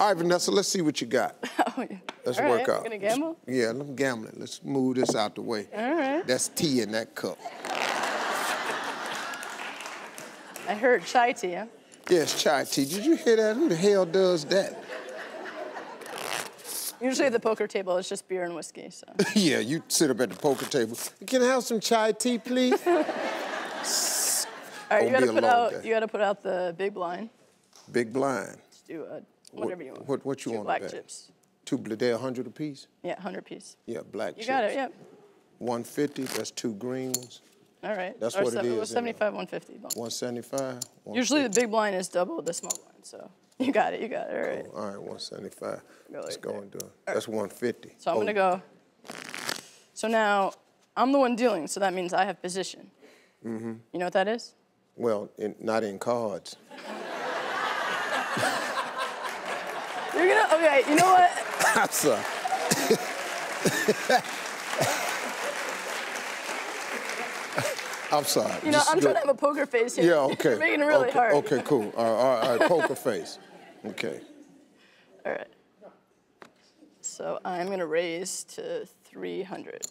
All right, Vanessa, let's see what you got. Oh, yeah. Let's All work right, out. Gonna gamble? Yeah, I'm gambling. Let's move this out the way. All right. That's tea in that cup. I heard chai tea. Huh? Yes, chai tea. Did you hear that? Who the hell does that? Usually at the poker table, it's just beer and whiskey. So yeah, you sit up at the poker table. Can I have some chai tea, please? all right, you gotta put out. day. You gotta put out the big blind. Big blind. Just do uh, whatever you want. What, what you Two want black chips. Two, they're 100 apiece? Yeah, hundred piece. Yeah, black You chips. You got it. Yep. 150, that's two green ones. All right. That's Or what it seven- is, well, isn't 75, 150. bump. 175? Usually the big blind is double the small blind. So you got it. You got it. All right. All right, 175. Go Let's right go there. and do it. That's 150. So I'm Oh, gonna go. So now I'm the one dealing, so that means I have position. Mm-hmm. You know what that is? Well, in, not in cards. You're gonna. Okay. You know what? I'm sorry. I'm sorry. You know, Just I'm go- trying to have a poker face here. Yeah, okay. You're making it really okay, hard. Okay, cool. All right, all right, all right, poker face. Okay. All right. So I'm gonna raise to 300.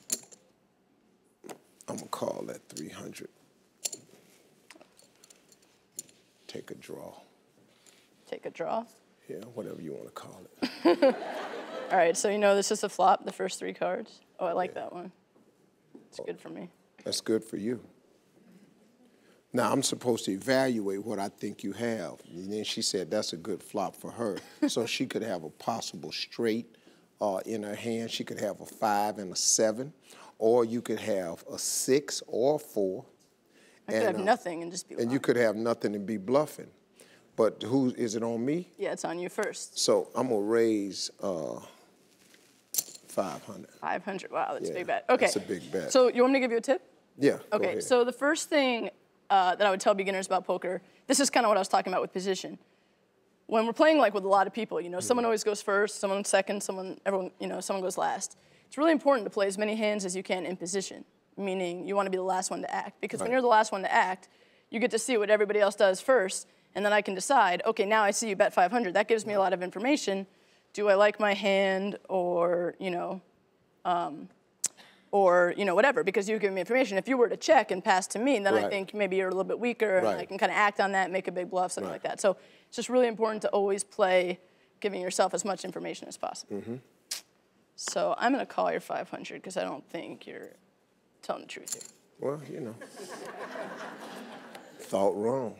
I'm gonna call that 300. Take a draw. Take a draw. Yeah, whatever you want to call it. All right. So you know this is a flop. The first three cards. Oh, I like that one. It's good for me. That's good for you. Now I'm supposed to evaluate what I think you have. And then she said that's a good flop for her. so she could have a possible straight uh, in her hand. She could have a five and a seven, or you could have a six or a four. I could And, have uh, nothing and just be. And you could have nothing and be bluffing. But who is it on me? Yeah, it's on you first. So I'm gonna raise uh, 500. 500. Wow, that's a big bet. Okay. that's a big bet. So you want me to give you a tip? Yeah. Okay, so the first thing uh, that I would tell beginners about poker, this is kind of what I was talking about with position. When we're playing like with a lot of people, you know, someone always goes first, someone second, someone, everyone, you know, someone goes last. It's really important to play as many hands as you can in position, meaning you want to be the last one to act. Because when you're the last one to act, you get to see what everybody else does first, and then I can decide, okay, now I see you bet 500. That gives me a lot of information. Do I like my hand, or you know, or you know whatever because you give me information if you were to check and pass to me then i think maybe you're a little bit weaker and i can kind of act on that make a big bluff something Right. like that so it's just really important to always play giving yourself as much information as possible Mm-hmm. so i'm going to call your 500 because i don't think you're telling the truth here Well, you know, thought wrong.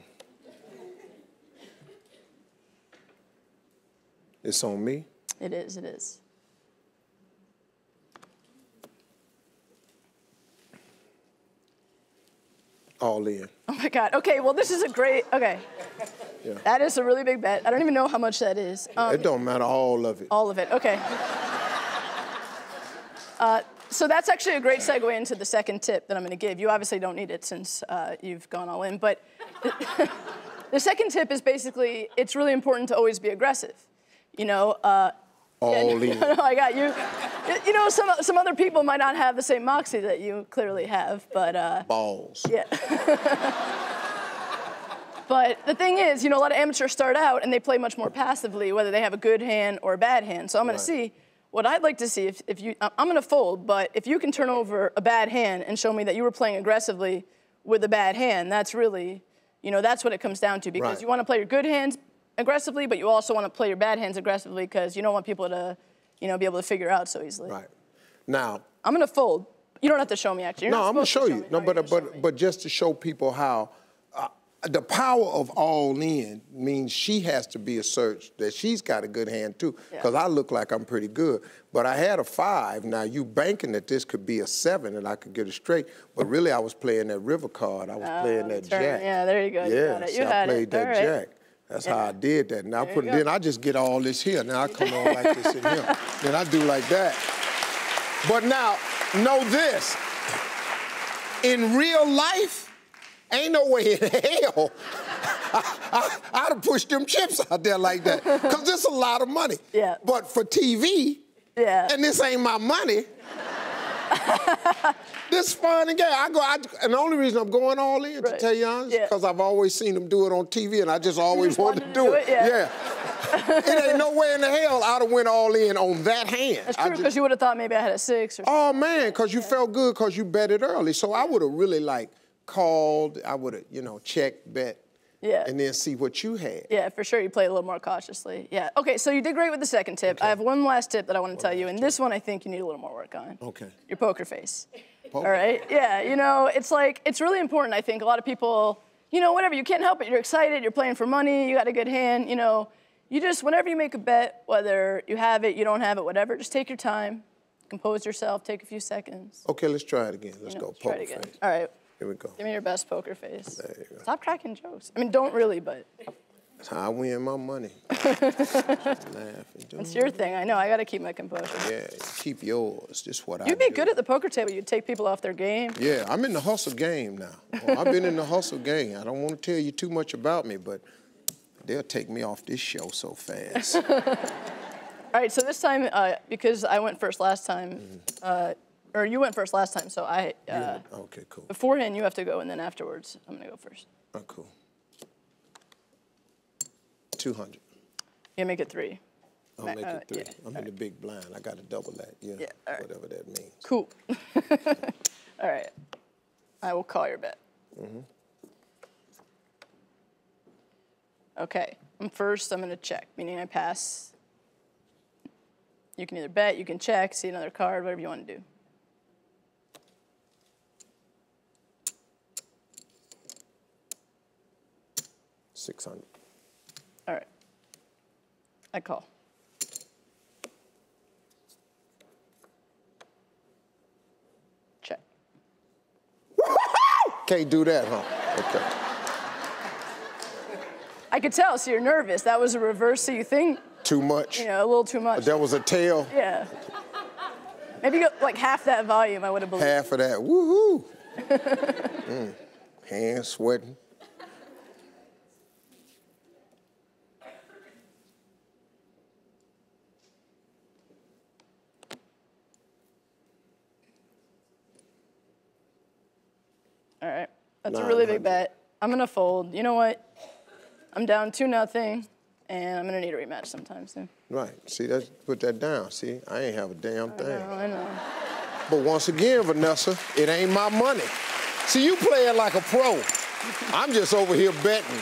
It's on me. it is it is All in. oh my god okay well this is a great okay Yeah. that is a really big bet i don't even know how much that is um, it don't matter all of it. All of it, okay. Uh, so that's actually a great segue into the second tip that I'm going to give. You obviously don't need it since uh, you've gone all in, but the, the second tip is basically it's really important to always be aggressive. You know, uh, all in. no, I got you. You know, some some other people might not have the same moxie that you clearly have, but uh, Balls. yeah. but the thing is, you know, a lot of amateurs start out and they play much more passively, whether they have a good hand or a bad hand. So I'm going Right. to see what I'd like to see if, if you, I'm going to fold, but if you can turn over a bad hand and show me that you were playing aggressively with a bad hand, that's really, you know, that's what it comes down to because Right. you want to play your good hands aggressively, but you also want to play your bad hands aggressively because you don't want people to, you know, be able to figure out so easily. Right. Now, I'm going to fold. You don't have to show me actually. You're no, I'm gonna show to you. me. No, you're but gonna but but just to show people how uh, the power of all in means she has to be asserted that she's got a good hand too. Yeah. Because I look like I'm pretty good, but I had a five. Now you banking that this could be a seven and I could get it straight, but really I was playing that river card. I was playing Oh, that turn. jack. Yeah, there you go. You Yeah, got it. You see, I had it. played that right. jack. That's how I did that. Now I put then I just get all this here. Now I come on like this in here. Then I do like that. But now, know this. In real life, ain't no way in hell I, I, I'd have pushed them chips out there like that. Because this a lot of money. Yeah. But for TV, Yeah. and this ain't my money. this fun and game. I go, I, and the only reason I'm going all in, to tell you honest, Yeah. because I've always seen them do it on TV, and I just always wanted to do it. yeah. yeah. it ain't no way in the hell I'd have went all in on that hand. That's true, because you would have thought maybe I had a six or oh, something. Oh, man, because you yeah. felt good because you bet it early. So I would have really, like, called. I would have, you know, checked, bet, yeah. And then see what you had. Yeah, for sure. You play a little more cautiously. Yeah. Okay, so you did great with the second tip. Okay. I have one last tip that I want to tell you, and this one I think you need a little more work on. Okay. Your poker face. Poker. All right? Yeah, you know, it's like, it's really important, I think. A lot of people, you know, whatever, you can't help it. You're excited, you're playing for money, you got a good hand, you know. You just, whenever you make a bet, whether you have it, you don't have it, whatever, just take your time, compose yourself, take a few seconds. Okay, let's try it again. Let's you know, go. Poker face. All right. Here we go. Give me your best poker face. There you go. Stop cracking jokes. I mean, don't really, but. That's how I win my money. It's your thing. I know. I got to keep my composure. Yeah, keep yours. Just what You'd I. You'd be do. good at the poker table. You'd take people off their game. Yeah, I'm in the hustle game now. Well, I've been in the hustle game. I don't want to tell you too much about me, but they'll take me off this show so fast. All right, so this time, uh, because I went first last time, mm -hmm. uh, or you went first last time, so I. Uh, okay, cool. Beforehand, you have to go, and then afterwards, I'm gonna go first. Oh, cool. Two hundred. Yeah, make it three. I'll make uh, it three. Yeah. I'm in the big blind. I got to double that. Yeah. yeah right. Whatever that means. Cool. all right. I will call your bet. Mm-hmm. Okay. I'm first. I'm gonna check, meaning I pass. You can either bet, you can check, see another card, whatever you want to do. 600. All right. I call. Check. Can't do that, huh? Okay. I could tell, so you're nervous. That was a reverse, so you think. Too much? You know, a little too much. That was a tail? Yeah. Maybe like half that volume, I would have believed. Half of that. Woohoo! mm. Hands sweating. All right. That's a really big bet. I'm gonna fold. You know what? I'm down two nothing, and I'm gonna need a rematch sometime soon. Right. See, that's put that down. See, I ain't have a damn thing. I know. I know. But once again, Vanessa, it ain't my money. See, you playing like a pro. I'm just over here betting.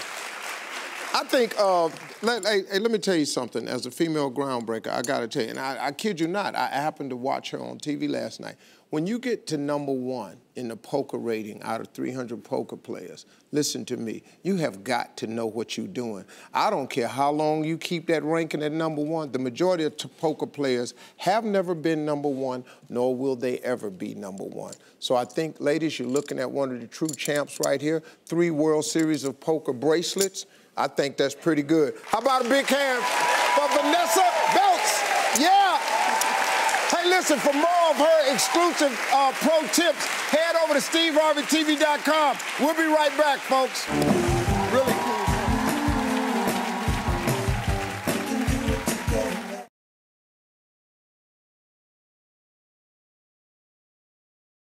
I think, uh, let, hey, hey, let me tell you something. As a female groundbreaker, I got to tell you, and I, I kid you not, I happened to watch her on TV last night. When you get to number one in the poker rating out of 300 poker players, listen to me, you have got to know what you're doing. I don't care how long you keep that ranking at number one, the majority of poker players have never been number one, nor will they ever be number one. So I think, ladies, you're looking at one of the true champs right here, three World Series of poker bracelets. I think that's pretty good. How about a big hand for Vanessa Selbst? Yeah. Hey, listen, for more of her exclusive uh, pro tips, head over to SteveHarveyTV.com. We'll be right back, folks.